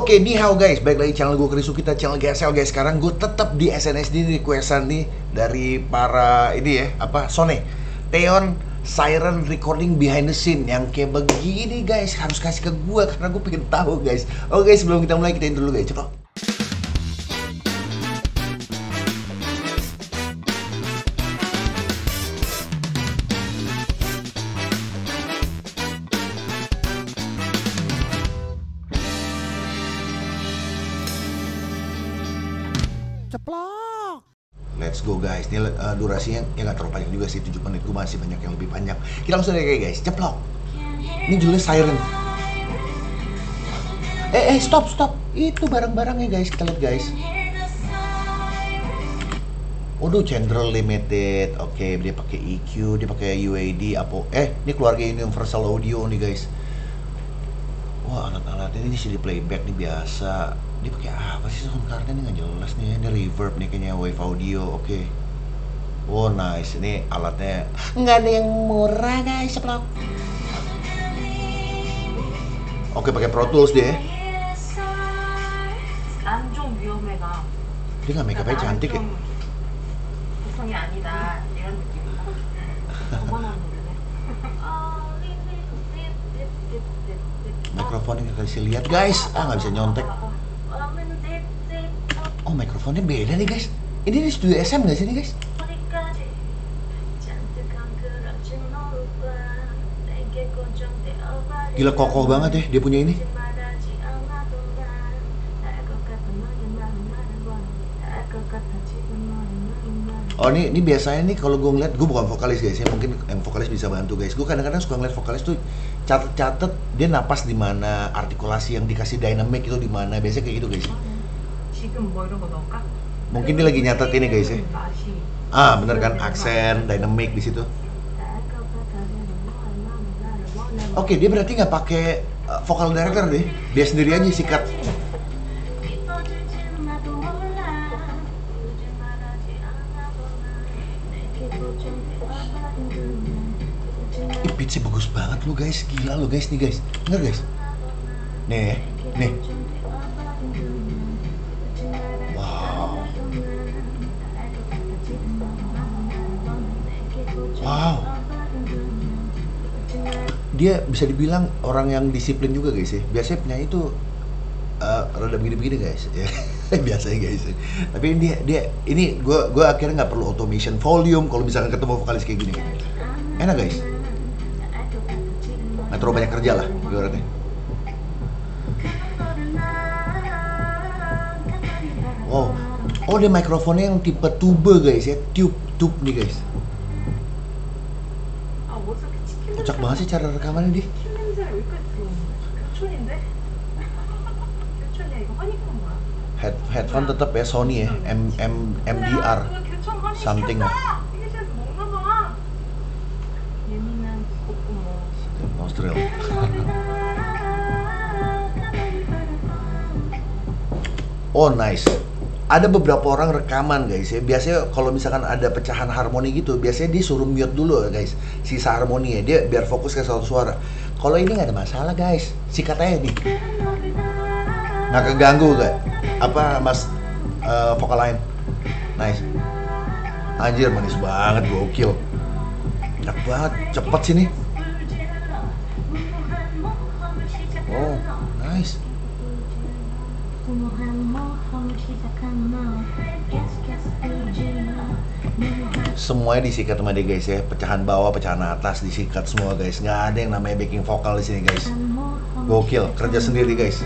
Oke, how guys, baik lagi channel gue Krisu kita channel GSL guys. Sekarang gue tetap di SNSD requestan nih dari para ini ya, apa Sone, Teon Siren recording behind the scene yang kayak begini guys harus kasih ke gue karena gue pengen tahu guys. Oke, sebelum kita mulai kita intro dulu guys, cepet. Uh, durasinya ya nggak terlalu panjang juga sih 7 menit. Gue masih banyak yang lebih panjang. Kita langsung aja guys. Ceplok. Ini judulnya Siren. Eh eh stop stop. Itu barang-barangnya guys. Kita lihat guys. Waduh, General Limited. Oke, dia pakai EQ, dia pakai UAD apa? Eh, ini keluarga Universal Audio nih guys. Wah, alat-alat ini CD playback nih biasa. Dia pakai apa sih sound cardnya ini nggak jelas nih. Ini reverb nih kayaknya wave audio. Oke. Oh nice, ini alatnya nggak ada yang murah guys, seblok. Oke pakai Pro Tools deh. Ya. Dia nggak makeupnya cantik ya? Mikrofonnya yang kasih lihat guys, ah nggak bisa nyontek. Oh mikrofonnya beda nih guys. Ini di studio SM nggak sih nih guys? Gila kokoh banget ya dia punya ini. Oh ini, ini biasanya nih kalau gue ngeliat, gue bukan vokalis guys ya, mungkin yang vokalis bisa bantu guys. Gue kadang-kadang suka ngeliat vokalis tuh catet-catet dia napas di mana, artikulasi yang dikasih dynamic itu di mana, biasanya kayak gitu guys. Mungkin dia lagi nyatet ini guys ya. Ah bener kan aksen, dynamic di situ. Oke dia berarti nggak pakai uh, vokal director deh, dia sendiri aja sikat. Ih, pitch bagus banget lo guys, gila lo guys nih guys, denger guys. Nih, nih. Wow. Wow. Dia bisa dibilang orang yang disiplin juga guys ya. Biasanya penyanyi itu uh, rada begini-begini guys. Ya, biasanya guys. Tapi ini dia, dia ini gue gue akhirnya nggak perlu automation volume kalau misalkan ketemu vokalis kayak gini. Enak guys. Nggak terlalu banyak kerja lah ibaratnya. Oh, oh dia mikrofonnya yang tipe tube guys ya, tube tube nih guys. Kocak banget sih cara rekamannya ini. Head, headphone iya. tetap ya Sony ya M M MDR something lah. Oh nice. Ada beberapa orang rekaman guys ya. Biasanya kalau misalkan ada pecahan harmoni gitu, biasanya dia suruh mute dulu guys. Sisa harmoni ya, dia biar fokus ke satu suara. Kalau ini nggak ada masalah guys. Sikat aja nih. Nggak keganggu gak? Apa mas eh, vokal lain? Nice. Anjir manis banget, gokil. Enak banget, cepet sini. Oh, nice. Semuanya disikat sama dia guys ya, pecahan bawah, pecahan atas disikat semua guys. Nggak ada yang namanya backing vokal di sini guys. Gokil, kerja sendiri guys.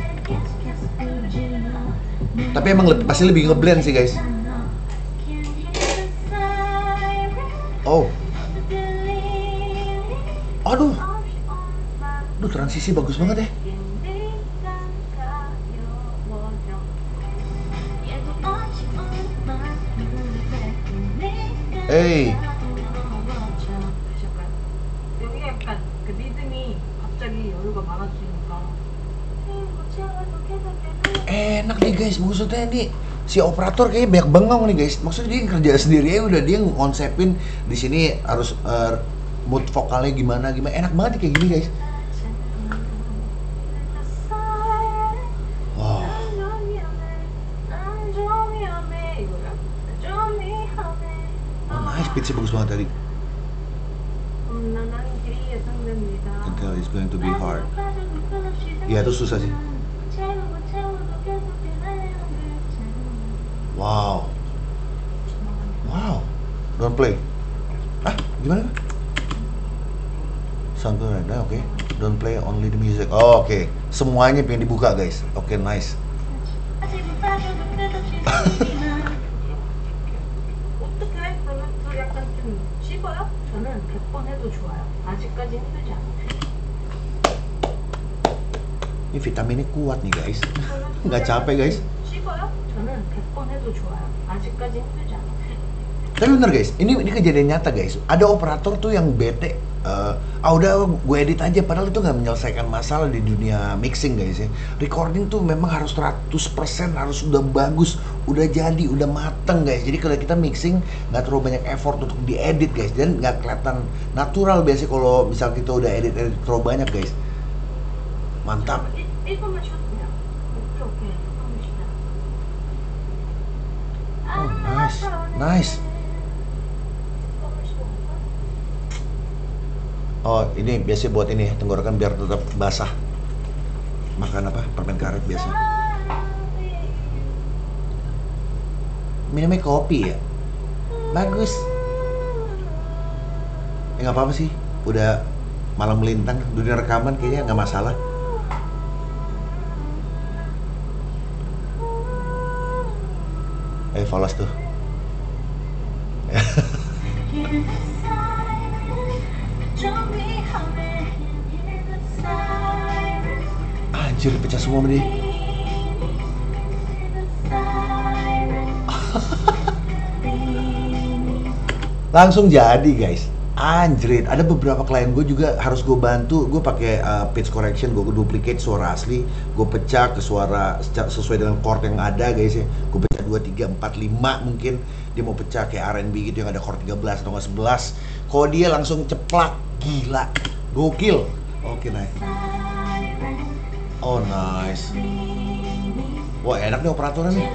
Tapi emang le- pasti lebih ngeblend sih guys. Oh, aduh, aduh transisi bagus banget ya. Hey, 여기가 약간 그 리듬이 갑자기 여유가 많아지니까 enak nih guys. Maksudnya nih si operator kayaknya banyak bengong nih guys. Maksudnya dia kerja sendiri ya udah dia ngonsepin di sini harus eh, mood vokalnya gimana gimana. Enak banget nih kayak gini guys. Let's see bagus banget tadi. Can tell it's going to be hard. Ya itu susah sih. Wow. Wow. Don't play. Ah, gimana? Something like oke. Okay. Don't play only the music. Oh, oke. Okay. Semuanya pengen dibuka, guys. Oke, okay, nice. 약간 좀 씹어요? 저는 100번 해도 좋아요. 아직까지 힘들지 않아요. Ini vitaminnya kuat nih, guys. 저는 Nggak capek, guys. 씹어요? 저는 100번 해도 좋아요. 아직까지 힘들지 않아요. Tapi bener guys, ini ini kejadian nyata guys. Ada operator tuh yang bete, eh, ah udah gue edit aja, padahal itu nggak menyelesaikan masalah di dunia mixing guys ya. Recording tuh memang harus 100% harus udah bagus, udah jadi, udah mateng guys. Jadi kalau kita mixing nggak terlalu banyak effort untuk diedit guys dan nggak kelihatan natural biasanya kalau misal kita udah edit edit terlalu banyak guys. Mantap. Oh, nice, nice. Oh, ini biasanya buat ini tenggorokan biar tetap basah. Makan apa? Permen karet biasa. Minumnya kopi ya? Bagus. Ya nggak apa-apa sih. Udah malam melintang dunia rekaman kayaknya nggak masalah. Eh Volas tuh. Anjir pecah semua sama langsung jadi guys. Anjrit. Ada beberapa klien gue juga harus gue bantu. Gue pakai uh, pitch correction gue duplicate suara asli. Gue pecah ke suara sesuai dengan chord yang ada guys ya. Gue pecah 2, 3, 4, 5 mungkin. Dia mau pecah kayak R&B gitu yang ada chord 13 atau nggak 11 kalau dia langsung ceplak gila. Gokil. Oke nice. Oh nice. Wah enak nih operatornya nih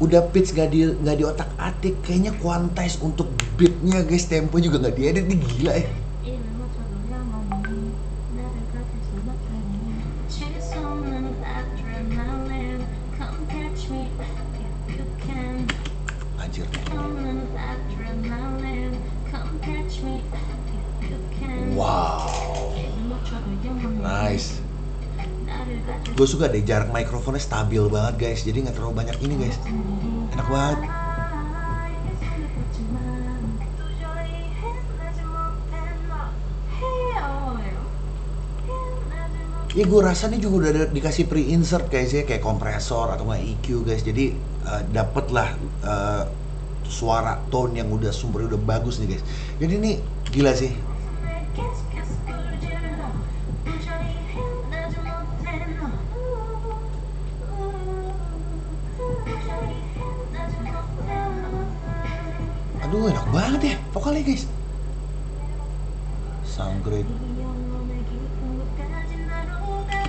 udah pitch gak di nggak di otak atik kayaknya quantize untuk beatnya guys. Tempo juga nggak diedit nih gila ya. Anjir. Wow. Nice gue suka deh jarak mikrofonnya stabil banget guys. Jadi nggak terlalu banyak ini guys. Enak banget. Ya gue rasa nih juga udah dikasih pre-insert guys ya. Kayak kompresor atau nggak EQ guys. Jadi eh, dapet lah eh, suara tone yang udah sumbernya udah bagus nih guys. Jadi ini gila sih aduh enak banget ya vokalnya guys sound great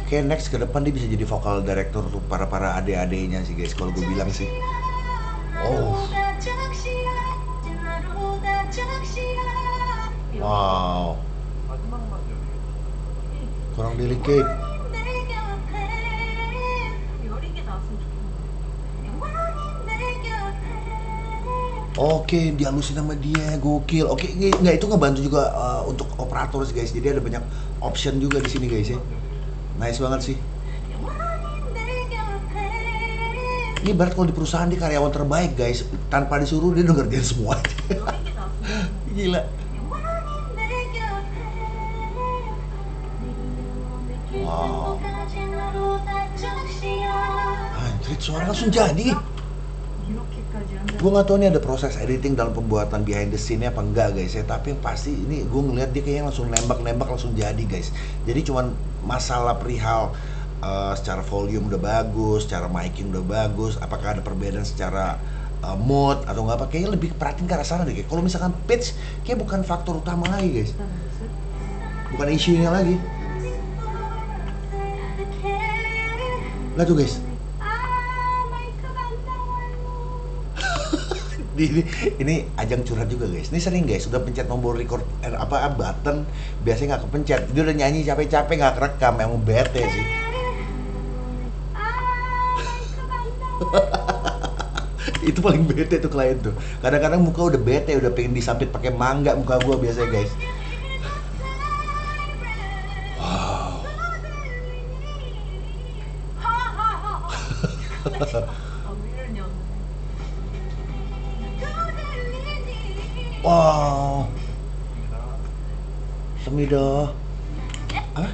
Kayak next ke depan dia bisa jadi vokal director untuk para para adik-adiknya sih guys kalau gue bilang sih. Oh. Wow. Kurang delicate. Oke, dihalusin sama dia, gokil. Oke, nggak itu ngebantu juga uh, untuk operator sih guys. Jadi ada banyak option juga di sini guys ya. Nice banget sih. Ini berat kalau di perusahaan dia karyawan terbaik guys. Tanpa disuruh dia udah ngerjain semua. Gila. Wow. Anjir, suara langsung jadi gue nggak tahu ini ada proses editing dalam pembuatan behind the scene apa enggak guys ya. Tapi yang pasti ini gue ngeliat dia kayaknya langsung nembak-nembak langsung jadi guys. Jadi cuman masalah perihal uh, secara volume udah bagus secara miking udah bagus apakah ada perbedaan secara uh, mood atau nggak apa kayaknya lebih perhatiin ke arah sana deh kalau misalkan pitch kayak bukan faktor utama lagi guys. Bukan isunya lagi. Nah tuh guys, ini, ini ajang curhat juga guys. Ini sering guys, udah pencet tombol record eh, apa button biasanya nggak kepencet. Dia udah nyanyi capek-capek nggak kerekam, emang bete sih. itu paling bete tuh klien tuh. Kadang-kadang muka udah bete, udah pengen disampit pakai mangga muka gua biasanya guys. Wow. Semido. Apa?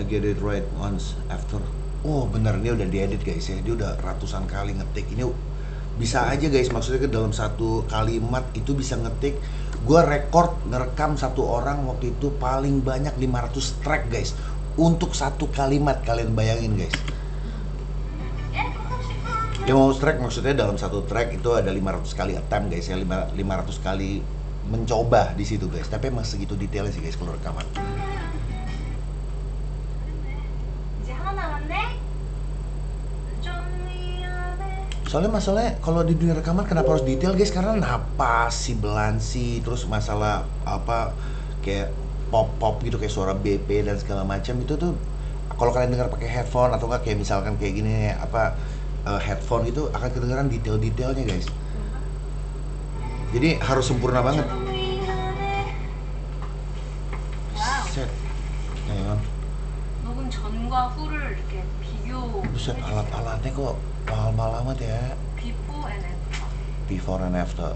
I get it right once after. Oh bener ini udah diedit guys ya. Dia udah ratusan kali ngetik. Ini bisa aja guys maksudnya ke dalam satu kalimat itu bisa ngetik. Gua record ngerekam satu orang waktu itu paling banyak 500 track guys. Untuk satu kalimat kalian bayangin guys. Mau track maksudnya dalam satu track itu ada 500 kali attempt guys ya. 500 kali mencoba di situ guys. Tapi emang segitu detailnya sih guys kalau rekaman soalnya masalahnya kalau di dunia rekaman kenapa harus detail guys? Karena napas si belansi terus masalah apa kayak pop pop gitu kayak suara BP dan segala macam itu tuh kalau kalian dengar pakai headphone atau enggak kayak misalkan kayak gini apa uh, headphone itu akan kedengeran detail-detailnya guys. Jadi harus sempurna banget. Set. Buset, alat-alatnya kok mahal-mahal amat ya. Before and after.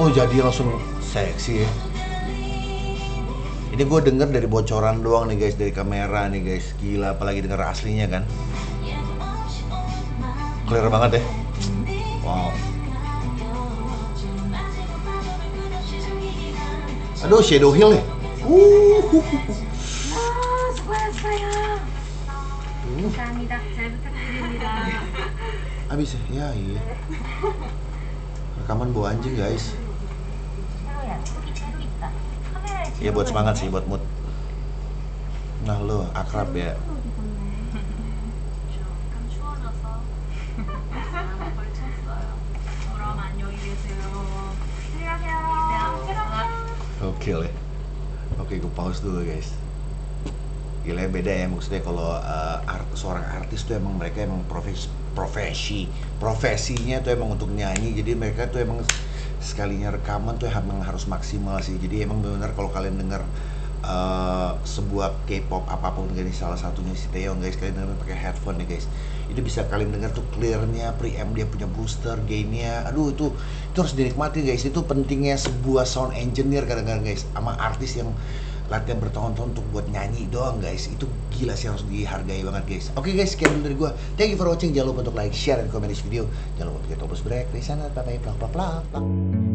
Oh jadi langsung seksi ya. Ini gue denger dari bocoran doang nih guys dari kamera nih guys. Gila apalagi denger aslinya kan clear banget deh wow aduh Shadow Hill ya uh, uh, uh. Abis ya? ya, iya. Rekaman buah anjing guys. Ya buat semangat sih, buat mood. Nah lo akrab ya. Gokil ya. Oke, gue pause dulu guys. Gila beda ya maksudnya kalau uh, art, seorang artis tuh emang mereka emang profesi profesi profesinya tuh emang untuk nyanyi jadi mereka tuh emang sekalinya rekaman tuh emang harus maksimal sih jadi emang benar kalau kalian dengar uh, sebuah K-pop apa pun guys salah satunya si Taeyong guys kalian dengar pakai headphone ya guys. Itu bisa kalian dengar tuh clearnya preamp dia punya booster gainnya. Aduh itu itu harus dinikmati guys. Itu pentingnya sebuah sound engineer kadang-kadang guys sama artis yang latihan bertahun-tahun untuk buat nyanyi doang guys. Itu gila sih harus dihargai banget guys. Oke guys sekian dari gua. Thank you for watching. Jangan lupa untuk like share dan komen di video. Jangan lupa untuk tombol subscribe di sana bye bye plak plak plak